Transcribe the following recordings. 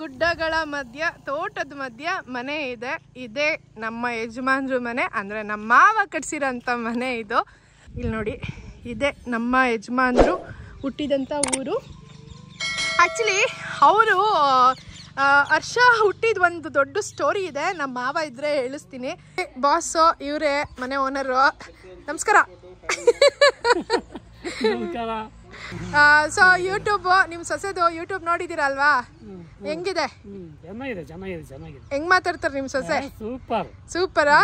ಗುಡ್ಡಗಳ ಮಧ್ಯ, ತೋಟದ ಮಧ್ಯ ಮನೆ ಇದೆ. ಇದೇ ನಮ್ಮ ಯಜಮಾನ್ರು ಮನೆ, ಅಂದರೆ ನಮ್ಮ ಮಾವ ಕಟ್ಸಿರೋಂಥ ಮನೆ ಇದು. ಇಲ್ಲಿ ನೋಡಿ, ಇದೆ ನಮ್ಮ ಯಜಮಾನ್ರು ಹುಟ್ಟಿದಂಥ ಊರು. ಆ್ಯಕ್ಚುಲಿ ಅವರು ಹರ್ಷ ಹುಟ್ಟಿದ ಒಂದು ದೊಡ್ಡ ಸ್ಟೋರಿ ಇದೆ. ನಮ್ಮ ಮಾವ ಇದ್ರೆ ಹೇಳಿಸ್ತೀನಿ. ಬಾಸ್ ಇವರೇ ಮನೆ ಓನರು ನಮಸ್ಕಾರ. ಸೊ ಯೂಟ್ಯೂಬ್ ನಿಮ್ಮ ಸೊಸೆದು ಯೂಟ್ಯೂಬ್ ನೋಡಿದಿರಲ್ವಾ ಹೆಂಗಿದೆ? ಚೆನ್ನಾಗಿದೆ ಚೆನ್ನಾಗಿದೆ ಚೆನ್ನಾಗಿದೆ. ಹೆಂಗ್ ಮಾತಾಡ್ತಾರೆ ನಿಮ್ಮ ಸೊಸೆ? ಸೂಪರ್. ಸೂಪರಾ?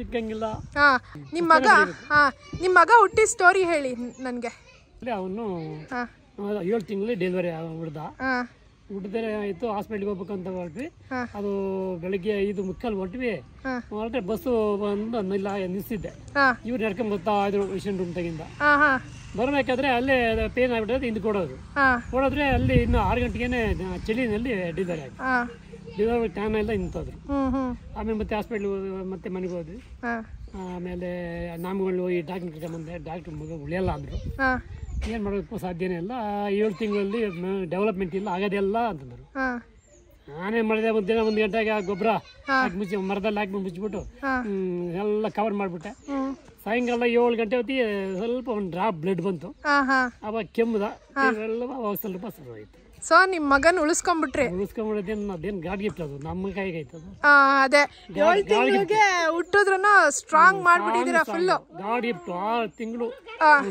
ಸಿಕ್ಕಂಗಿಲ್ಲ ಹಾ ನಿಮ್ಮ ಮಗ ಹಾ ನಿಮ್ಮ ಮಗ ಹುಟ್ಟಿ ಸ್ಟೋರಿ ಹೇಳಿ ನನಗೆ. ಅವನು ಹಾ. ಏಳು ತಿಂಗಳು ಡೆಲಿವರಿ ಹುಡ್ದ. ಹಾ. ಹುಟ್ಟಿದ್ರೆ ಆಯಿತು ಹಾಸ್ಪಿಟ್ಲಿಗೆ ಹೋಗ್ಬೇಕಂತ ಹೊರಟ್ವಿ. ಅದು ಬೆಳಿಗ್ಗೆ ಐದು ಮುಕ್ಕಲ್ಲಿ ಹೊರಟ್ವಿ. ಹಾ. ಹೊರಟ್ರೆ ಬಸ್ಸು ಬಂದು ನಿಲ್ಲ ನಿಲ್ಸಿದ್ದೆ. ಹಾ. ಇವ್ರು ನಡ್ಕೊಂಡ್ ಬರ್ತಾ ಇದ್ರು ಪೇಷಂಟ್ ರೂಮ್ ತಗಿಂದ ಬರಬೇಕಾದ್ರೆ ಅಲ್ಲೇ ಪೇನ್ ಆಗ್ಬಿಟ್ಟು ಹಿಂದೆ ಕೊಡೋದು. ಕೊಡೋದ್ರೆ ಅಲ್ಲಿ ಇನ್ನು ಆರು ಗಂಟೆಗೆ ಚಳಿನಲ್ಲಿ ಡಿಲಿವರಿ ಆಗಿ ಡೆಲಿವರಿ ಟೈಮ್ ಎಲ್ಲ ನಿಂತೋದ್ರು. ಆಮೇಲೆ ಮತ್ತೆ ಹಾಸ್ಪಿಟ್ಲ್ ಮತ್ತೆ ಮನೆಗೆ ಹೋದ್ವಿ. ಆಮೇಲೆ ನಾಮಗಳು ಹೋಗಿ ಡಾಕ್ಟ್ರ್ ಮುಂದೆ ಡಾಕ್ಟರ್ ಮಗ ಉಳಿಯಲ್ಲ ಅಂದರು. ಏನು ಮಾಡೋದಕ್ಕೂ ಸಾಧ್ಯನೇ ಇಲ್ಲ. ಏಳು ತಿಂಗಳಲ್ಲಿ ಡೆವಲಪ್ಮೆಂಟ್ ಇಲ್ಲ ಆಗೋದೆಲ್ಲ ಅಂತಂದರು. ನಾನೇನು ಮಾಡಿದೆ ಒಂದ್ ದಿನ ಒಂದು ಗಂಟೆಗೆ ಆ ಗೊಬ್ಬರ ಹಾಕಿ ಮುಚ್ಚಿ ಮರದಲ್ಲಿ ಹಾಕಿ ಮುಚ್ಚಿಬಿಟ್ಟು ಎಲ್ಲ ಕವರ್ ಮಾಡಿಬಿಟ್ಟೆ. ಸಾಯಂಕಾಲ ಏಳು ಗಂಟೆ ಹೊತ್ತಿಗೆ ಸ್ವಲ್ಪ ಒಂದು ಡ್ರಾಪ್ ಬ್ಲಡ್ ಬಂತು. ಅವಾಗ ಕೆಮ್ಮದ. ಎಲ್ಲ ಅವಾಗ ಸ್ವಲ್ಪ ಶುರುವಾಯಿತು ಸೊ ನಿಮ್ಮ ಮಗನ್ ಉಳಿಸ್ಕೊಂಡ್ಬಿಟ್ರಿ? ಉಳಿಸ್ಕೊಂಬಿಡೋದೇನು ಅದೇನು ಗಾಡ್ ಗಿಫ್ಟ್ ಅದು? ನಮ್ಮ ಕೈಗೆ ಆ, ಅದೇ. ಏಳು ತಿಂಗಳಿಗೆ ಹುಟ್ಟಿದ್ರು ಸ್ಟ್ರಾಂಗ್ ಮಾಡ್ಬಿಟ್ಟಿದ್ದೀರಾ ಫುಲ್ ಗಾಡ್ ಗಿಫ್ಟ್ ಆರು ತಿಂಗಳು.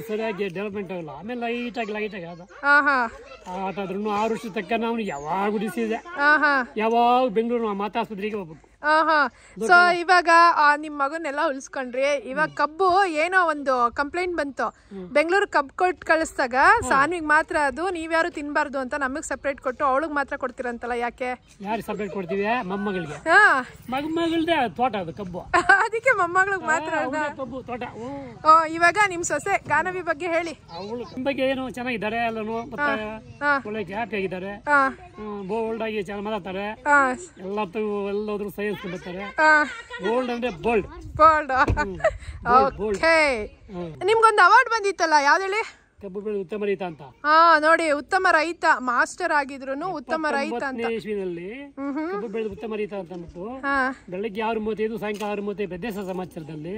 ಸರಿಯಾಗಿ ಡೆವಲಪ್ಮೆಂಟ್ ಆಗಲ್ಲ. ಆಮೇಲೆ ಲೈಟಾಗಿ ಲೈಟಾಗಿ ಲೈಟ್ ಹಾ ಹಾ ಆಟ ಆದ್ರೂ ಆರು ವರ್ಷ ತಕ್ಕ ನಾವು ಯಾವಾಗ ಹಾ ಯಾವಾಗ ಬೆಂಗಳೂರು ಮಾತಾಸ್ಪತ್ರೆಗೆ ಹೋಗ್ಬೇಕು. ಸೊ ಇವಾಗ ನಿಮ್ ಮಗನ್ನೆಲ್ಲ ಉಳಿಸ್ಕೊಂಡ್ರಿ. ಇವಾಗ ಕಬ್ಬು ಏನೋ ಒಂದು ಕಂಪ್ಲೇಂಟ್ ಬಂತು. ಬೆಂಗಳೂರು ಕಬ್ಬು ಕೊಟ್ಟು ಕಳಿಸ್ದಾಗ ಸಾನ್ವಿಗ್ ಮಾತ್ರ ಅದು ನೀವ್ಯಾರು ತಿನ್ಬಾರ್ದು ಅಂತ ನಮಗ್ ಸಪ್ರೇಟ್ ಕೊಟ್ಟು ಅವಳಗ್ ಮಾತ್ರ ಕೊಡ್ತೀರಂತಲ್ಲ ಯಾಕೆ? ಸಪ್ರೇಟ್ ಕೊಡ್ತೀವಿ? ಮೊಮ್ಮಗಳಿಗೆ. ತೋಟ ಅದು ಕಬ್ಬು. ಅದಕ್ಕೆ ಮೊಮ್ಮಗಳಿಗೆ ಮಾತ್ರ ಕಬ್ಬು ತೋಟ. ಇವಾಗ ನಿಮ್ ಸೊಸೆ ಗಾನವಿ ಬಗ್ಗೆ ಹೇಳಿ. ಅವಳು ಬಗ್ಗೆ ಏನು ಚೆನ್ನಾಗಿದ್ದಾರೆ ಹಾ. ಒಳ್ಳೆ ಹ್ಯಾಪಿ ಆಗಿದ್ದಾರೆ. ಹಾ. ಬೋಲ್ಡ್ ಆಗಿ ಚೆನ್ನಾಗಿ ಮಾತಾಡ್ತಾರೆ. ಹಾ. ಎಲ್ಲಾದ್ರೂ ಎಲ್ಲೋದ್ರು ಸೈನ್ಸ್ ಬರ್ತಾರೆ? ಹಾ ಅಂದ್ರೆ ಬೋಲ್ಡ್ ಬೋಲ್ಡ್ ಬೋಲ್ಡ್ ಓಕೆ ನಿಮ್ಗೊಂದು ಅವಾರ್ಡ್ ಬಂದಿತ್ತಲ್ಲ ಯಾವ್ದು ಹೇಳಿ? ಕಬ್ಬು ಬೆಳೆ ಉತ್ತಮ ರೈತ ಅಂತ. ಹಾ ನೋಡಿ ಉತ್ತಮ ರೈತ ಮಾಸ್ಟರ್ ಆಗಿದ್ರು ಉತ್ತಮ ರೈತ ಅಂತ. ಇಸ್ವಿನಲ್ಲಿ ಕಬ್ಬು ಬೆಳೆದ ಉತ್ತಮ ರೈತ ಅಂತ ಅಂದ್ಬಿಟ್ಟು ಬೆಳಗ್ಗೆ ಆರು ಮೂವತ್ತೈದು ಸಾಯಂಕಾಲ ಆರು ಮೂವತ್ತೈದು ಪ್ರದೇಶ ಸಮಾಚಾರದಲ್ಲಿ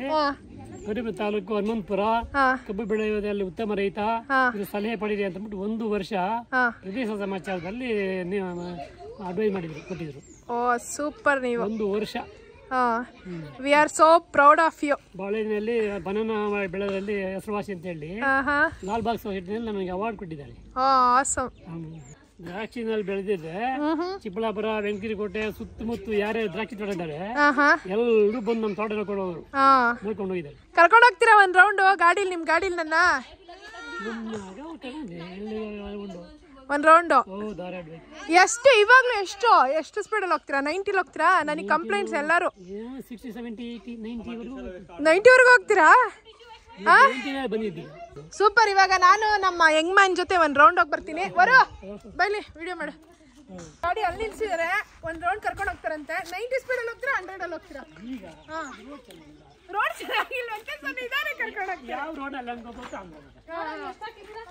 ಕರಿಬೆ ತಾಲೂಕು ಹನುಮಂತಪುರ ಕಬ್ಬು ಬೆಳೆಯುವುದರಲ್ಲಿ ಉತ್ತಮ ರೈತ. ಇದು ಸಲಹೆ ಪಡೆಯಿರಿ ಅಂತ ಅಂದ್ಬಿಟ್ಟು ಒಂದು ವರ್ಷ ಪ್ರದೇಶ ಸಮಾಚಾರದಲ್ಲಿ ಅಡ್ವೈಸ್ ಮಾಡಿದ್ರು ಕೊಟ್ಟಿದ್ರು. ಓ ಸೂಪರ್ ನೀವು. ಒಂದು ವರ್ಷ. We are so proud of you ಬಾಳೆಹಣ್ಣಿನಲ್ಲಿ banana ಬೆಳೆದಲ್ಲಿ ಹೆಸರುವಾಸಿ ಅಂತ ಹೇಳಿ ಲಾಲ್ ಬಾಗ್ ಸೊಸೈಟಿನಲ್ಲಿ ನನಗೆ ಅವಾರ್ಡ್ ಕೊಟ್ಟಿದ್ದಾರೆ. ಆಸಮ್ ದ್ರಾಕ್ಷಿನಲ್ಲಿ ಬೆಳೆದಿದ್ರೆ ಚಿಕ್ಕಬಳ್ಳಾಪುರ ವೆಂಕಟಗಿರಿಕೋಟೆ ಸುತ್ತಮುತ್ತ ಯಾರ್ಯಾರು ದ್ರಾಕ್ಷಿ ತೋಟ ಇದ್ದಾರೆ ಎಲ್ಲರೂ ಬಂದು ನಮ್ಮ ತೋಟ ನೋಡ್ಕೊಂಡು ಹಾ. ನೋಡ್ಕೊಂಡು ಹೋಗಿದ್ದಾರೆ. ಕರ್ಕೊಂಡು ಹೋಗ್ತೀರಾ ಒಂದು ರೌಂಡ್ ಗಾಡಿಲಿ ನಿಮ್ಮ ಗಾಡಿಲಿ ನನ್ನ. ಒಂದ್ ರೌಂಡ್ ಎಷ್ಟು ಇವಾಗ್ಲೂ ಎಷ್ಟು? ಎಷ್ಟು ಸ್ಪೀಡಲ್ಲಿ ಹೋಗ್ತೀರಾ? ನೈಂಟಿಲಿ ಹೋಗ್ತೀರಾ? ನನಗೆ ಕಂಪ್ಲೇಂಟ್ಸ್ ಎಲ್ಲರೂ. ನೈಂಟಿವರೆಗೂ ಹೋಗ್ತೀರಾ? ಸೂಪರ್ ಇವಾಗ ನಾನು ನಮ್ಮ ಯಂಗ್ ಮ್ಯಾನ್ ಜೊತೆ ಒಂದ್ ರೌಂಡ್ ಹೋಗಿ ಬರ್ತೀನಿ. ಬರೋ ಬೈಲಿ ವಿಡಿಯೋ ಮಾಡು. ಗಾಡಿ ಅಲ್ಲಿ ನಿಲ್ಸಿದಾರೆ. ಒಂದ್ ರೌಂಡ್ ಕರ್ಕೊಂಡು ಹೋಗ್ತಾರಂತೆ. ನೈಂಟಿ ಸ್ಪೀಡಲ್ಲಿ ಹೋಗ್ತೀರಾ? ಹಂಡ್ರೆಡ್ ಅಲ್ಲಿ ಹೋಗ್ತೀರಾ? ಹಾ. ರೋಡ್ ಚೆನ್ನಾಗಿಲ್ಲ ಅಂತ ಸೊ ನಿಧಾನ ಕರ್ಕೊಂಡು ಹೋಗ್ತೀರಾ ಯಾವ ರೋಡಲ್ಲಿ ಹಂಗೆ ಹೋಗ್ಬೇಕು ಹಂಗೆ ಹೋಗ್ಬೇಕು.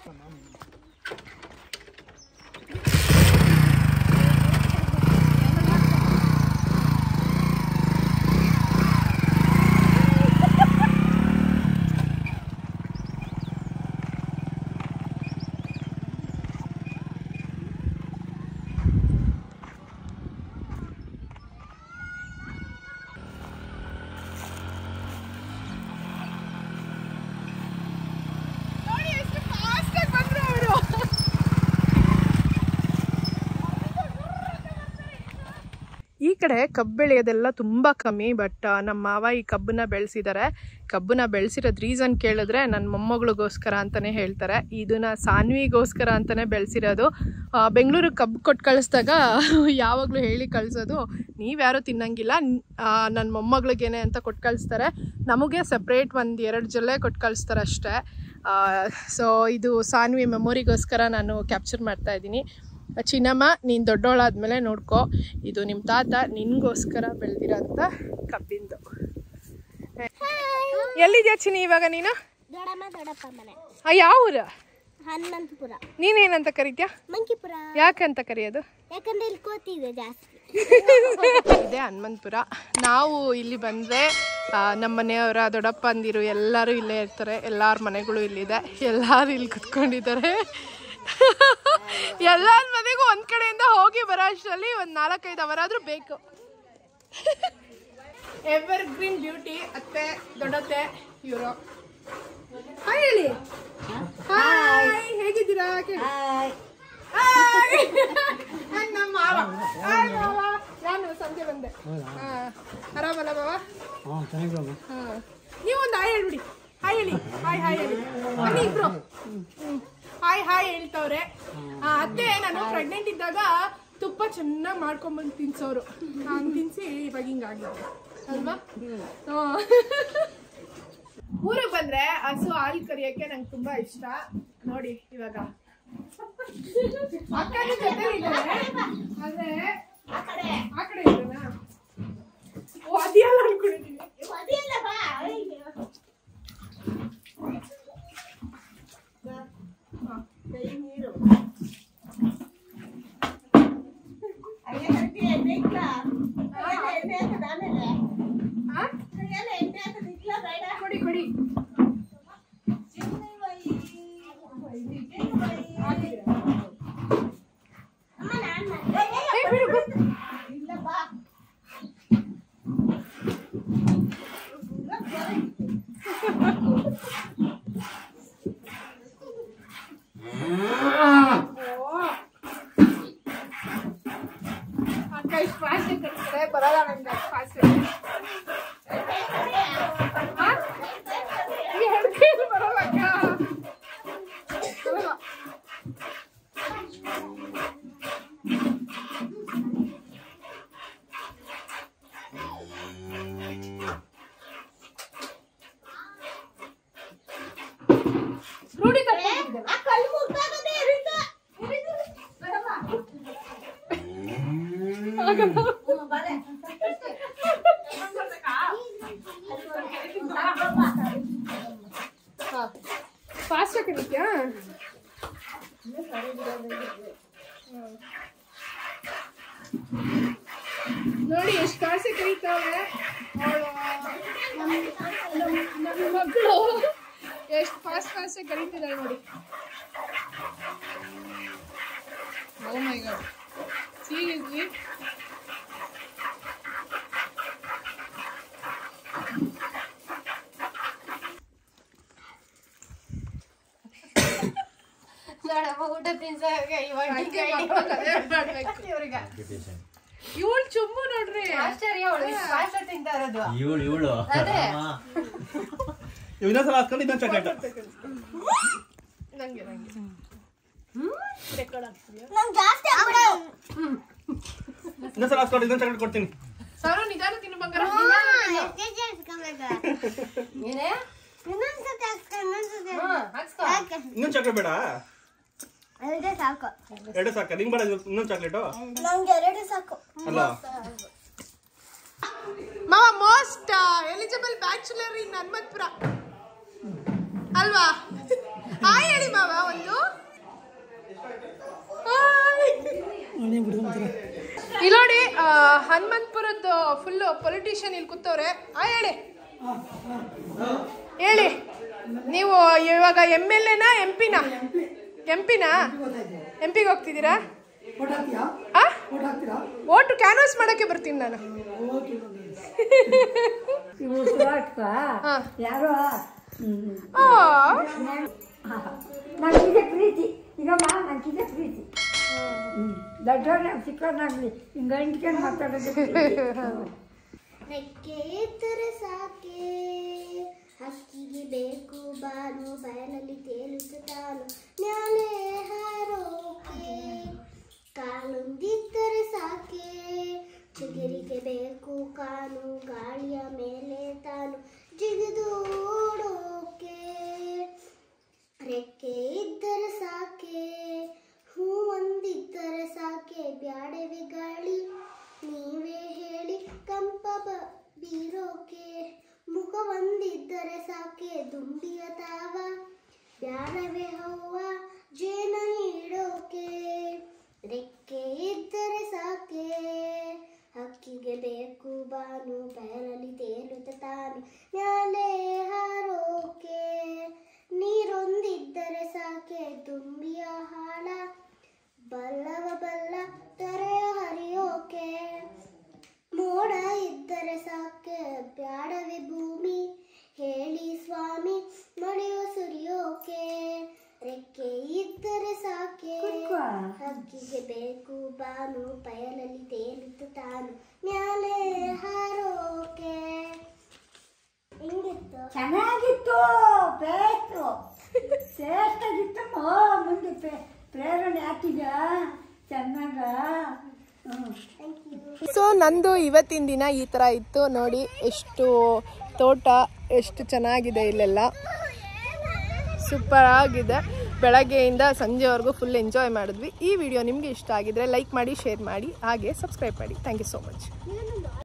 ನೋಡಿ ಎಷ್ಟು ಫಾಸ್ಟ್ ಆಗಿ ಬಂದ್ರು ಅವರು ಈ ಕಡೆ ಕಬ್ಬು ಬೆಳೆಯೋದೆಲ್ಲ ತುಂಬ ಕಮ್ಮಿ ಬಟ್ ನಮ್ಮ ಮಾವ ಈ ಕಬ್ಬನ್ನ ಬೆಳೆಸಿದ್ದಾರೆ ಕಬ್ಬನ್ನ ಬೆಳೆಸಿರೋದು ರೀಸನ್ ಕೇಳಿದ್ರೆ ನನ್ನ ಮೊಮ್ಮಗಳಿಗೋಸ್ಕರ ಅಂತಲೇ ಹೇಳ್ತಾರೆ. ಇದನ್ನ ಸಾನ್ವಿಗೋಸ್ಕರ ಅಂತಲೇ ಬೆಳೆಸಿರೋದು. ಬೆಂಗಳೂರಿಗೆ ಕಬ್ಬು ಕೊಟ್ಟು ಕಳಿಸ್ದಾಗ ಯಾವಾಗಲೂ ಹೇಳಿ ಕಳಿಸೋದು ನೀವ್ಯಾರೂ ತಿನ್ನಂಗಿಲ್ಲ ನನ್ನ ಮೊಮ್ಮಗಳಿಗೇನೆ ಅಂತ ಕೊಟ್ಟು ಕಳಿಸ್ತಾರೆ. ನಮಗೆ ಸಪ್ರೇಟ್ ಒಂದು ಎರಡು ಜೊಲ್ಲೆ ಕೊಟ್ಟು ಕಳಿಸ್ತಾರೆ ಅಷ್ಟೇ ಸೊ ಇದು ಸಾನ್ವಿ ಮೆಮೊರಿಗೋಸ್ಕರ ನಾನು ಕ್ಯಾಪ್ಚರ್ ಮಾಡ್ತಾ ಇದ್ದೀನಿ. ಚಿನ್ನಮ್ಮ ನೀನು ದೊಡ್ಡೋಳಾದ್ಮೇಲೆ ನೋಡ್ಕೋ. ಇದು ನಿಮ್ಮ ತಾತ ನಿನ್ಗೋಸ್ಕರ ಬೆಳೆದಿರೋಂಥ ಕಬ್ಬಿಂದು. ಎಲ್ಲಿದ್ಯಾ ಚಿನ್ನಿ ಇವಾಗ ನೀನು? ಯಾವ ಊರು? ಹನುಮಂತಪುರ. ನೀನೇನಂತ ಕರೀತ್ಯಾ? ಮಂಕಿಪುರ. ಯಾಕಂತ ಕರೆಯೋದು? ಯಾಕಂದ್ರೆ ಇಲ್ಲಿ ಕೋತಿ ಇದೆ ಜಾಸ್ತಿ. ಇದೆ ಹನುಮಂತಪುರ. ನಾವು ಇಲ್ಲಿ ಬಂದರೆ ನಮ್ಮ ಮನೆಯವರ ದೊಡ್ಡಪ್ಪಂದಿರು ಎಲ್ಲರೂ ಇಲ್ಲೇ ಇರ್ತಾರೆ. ಎಲ್ಲರ ಮನೆಗಳು ಇಲ್ಲಿದೆ. ಎಲ್ಲರೂ ಇಲ್ಲಿ ಕುತ್ಕೊಂಡಿದ್ದಾರೆ. ಎಲ್ಲರ ಮನೆಗೂ ಒಂದ್ ಕಡೆಯಿಂದ ಹೋಗಿ ಬರೋ ಅಷ್ಟರಲ್ಲಿ ಒಂದು ನಾಲ್ಕೈದು ಆದ್ರೂ ಬೇಕು. ಎವರ್ ಗ್ರೀನ್ ಬ್ಯೂಟಿ ಅತ್ತೆ ದೊಡ್ಡತ್ತೆ ಇವರು. ಹಾಯ್ ಹೇಳಿ. ಹಾಯ್ ಹೇಗಿದ್ದೀರಾ? ನಮ್ಮ ಮಾವ. ಹಾಯ್ ಮಾವ. ನಾನು ಸಂಜೆ ಬಂದೆ. ಹಾ. ಆರಾಮಲ್ಲ ಮಾವ? ನೀವು ಒಂದು ಹಾಯ್ ಹೇಳ್ಬಿಡಿ. ಹಾಯ್ ಹೇಳಿ. ಹಾಯ್ ಹಾಯ್ ಹೇಳಿ. ಬನ್ನಿ ಇಬ್ರು. ಹ್ಮ್. ಹಾಯ್ ಹಾಯ್ ಹೇಳ್ತವ್ರೆ. ಆ, ಅತ್ತೆ ನಾನು ಪ್ರೆಗ್ನೆಂಟ್ ಇದ್ದಾಗ ತುಪ್ಪ ಚೆನ್ನಾಗಿ ಮಾಡ್ಕೊಂಬಂದು ತಿನ್ಸೋರು. ಹಂಗೆ ತಿನ್ಸಿ ಇವಾಗ ಹಿಂಗಾಗಿದೆ ಅಲ್ವಾ. ಊರಿಗೆ ಬಂದ್ರೆ ಹಸು ಹಾಲು ಕರಿಯಕ್ಕೆ ನಂಗೆ ತುಂಬಾ ಇಷ್ಟ. ನೋಡಿ ಇವಾಗ. ಅಕ್ಕನ ಜೊತೆ ಇದ್ದಾರೆ ಆದ್ರೆ ಆ ಕಡೆ. ಇದ್ದಾರಾ? ಓ ಅದಿಯಲ್ಲ ಅನ್ಕೊಂಡಿದ್ದೀನಿ. ಫಾಸ್ಟ್ ಕಡಿತ್ಯಾ ನೋಡಿ ಎಷ್ಟು ಕಾಸೆ ಕರೀತಾವೆ ನನ್ನ ಮಗಳು ಎಷ್ಟು ಫಾಸ್ಟ್ ಫಾಸ್ಟ್ ಕರೀತಿದ್ದಾಳೆ ನೋಡಿ ಓ ಮೈ ಗಾಡ್ ಸೀರಿಯಸ್ಲಿ ಊಟ ತಿನ್ಸಾಗ ಇವಾಗ ಇವಳು ಚುಮ್ಮು ನೋಡ್ರಿ. ತಿಂತಾ ಇರೋದು. ಇವಳು ಇವಳು. ಇನ್ನೊಂದ್ಸಲ ಹಾಕೊಂಡು ಇನ್ನೊಂದ್ ಚಾಕ್ಲೇಟ್ ನಂಗೆ ನಂಗೆ. ನಂಗೆ ಜಾಸ್ತಿ ಆಗ್ಬಿಡ ಇನ್ನೊಂದ್ಸಲ ಹಾಸ್ಕೊಡಿ ಇನ್ನೊಂದ್ ಚಾಕ್ಲೇಟ್ ಕೊಡ್ತೀನಿ. ಸಾರು ನಿಧಾನ ತಿನ್ನು ಬಂಗಾರ. ಹಾಕ್ಸ್ಕೊ. ಇನ್ನೊಂದು ಚಾಕ್ಲೇಟ್ ಬೇಡ? ಎರಡೇ ಸಾಕು. ಎರಡು ಸಾಕ ನಿಂಗೆ ಬೇಡ ಇನ್ನೊಂದ್ ಚಾಕ್ಲೇಟು ನಂಗೆ ಎರಡೇ ಸಾಕು. ಅಲ್ಲ. ಮಾವ most eligible bachelor in Hanumanthapura. ಅಲ್ವಾ? ಹಾಯ್ ಹೇಳಿ ಮಾವ ಒಂದು ಹಾಯ್. ಇಲ್ಲಿ ನೋಡಿ ಹನುಮಂತಪುರದ್ದು ಫುಲ್ ಪೊಲಿಟಿಷಿಯನ್ ಇಲ್ಲಿ ಕೂತವ್ರೆ. ಆ ಹೇಳಿ. ಹೇಳಿ. ನೀವು ಇವಾಗ ಎಂ ಎಲ್ ಎನಾ ಎಂ ಪಿನಾ ಎಂ ಪಿನಾ ಎಂ ಪಿಗೆ ಹೋಗ್ತಿದ್ದೀರಾ? ಓಟ್ ಕ್ಯಾನ್ವಾಸ್ ಮಾಡಕ್ಕೆ ಬರ್ತೀನಿ ನಾನು. ಹಾ. ಯಾರೋ? ಪ್ರೀತಿ. ಈಗ ಪ್ರೀತಿ. ದೊಡ್ಡವ್ರನ್ನ ಚಿಕ್ಕವ್ರನ್ನಾಗ್ಲಿ ಹಿಂಗೆ ಗಂಟ್ಕೊಂಡು ಮಾತಾಡೋದು ರೆಕ್ಕೆ ಎತ್ತರೆ ಸಾಕೆ ಹಕ್ಕಿಗೆ ಬೇಕು ಬಾನು ಬಯಲಲ್ಲಿ ತೇಲುತ್ತಾನು ನ್ಯಾಲೆ ಹಾರೋಕೆ ಕಾಲೊಂದಿದ್ದರೆ ಸಾಕೆ ಚಿಗುರಿಗೆ ಬೇಕು ಕಾನು ಗಾಳಿಯ ಮೇಲೆ ತಾನು ಜಿಗಿದೋಡೋಕೆ ರೆಕ್ಕೆ ಒಂದಿದ್ದರೆ ಸಾಕೆ ದುಂಬಿಯ ತಾವ ಬ್ಯಾಡವೆ ಹವ್ವ ಜೇನ ನೀಡೋಕೆ ಹಕ್ಕಿಗೆ ಬೇಕು ಬಾನು ಬಯಲಲ್ಲಿ ತೇಲಿತು ತಾನು. ಮ್ಯಾಲೆ ಹಾರೋಕೆ. ಹಿಂಗಿತ್ತು? ಚೆನ್ನಾಗಿತ್ತು ಬೇಕು ಶ್ರೇಷ್ಠಗಿತ್ತು ಮುಂದೆ ಪ್ರೇ ಪ್ರೇರಣೆ ಹಾಕಿದ ಚೆನ್ನಾಗ? ಥ್ಯಾಂಕ್ ಯು ಸೊ ನಂದು ಇವತ್ತಿನ ದಿನ ಈ ಥರ ಇತ್ತು. ನೋಡಿ ಎಷ್ಟು ತೋಟ ಎಷ್ಟು ಚೆನ್ನಾಗಿದೆ ಇಲ್ಲೆಲ್ಲ. ಸೂಪರ್ ಆಗಿದೆ. ಬೆಳಗ್ಗೆಯಿಂದ ಸಂಜೆವರೆಗೂ ಫುಲ್ ಎಂಜಾಯ್ ಮಾಡಿದ್ವಿ. ಈ ವಿಡಿಯೋ ನಿಮಗೆ ಇಷ್ಟ ಆಗಿದ್ರೆ ಲೈಕ್ ಮಾಡಿ ಶೇರ್ ಮಾಡಿ, ಹಾಗೆ ಸಬ್ಸ್ಕ್ರೈಬ್ ಮಾಡಿ. Thank you so much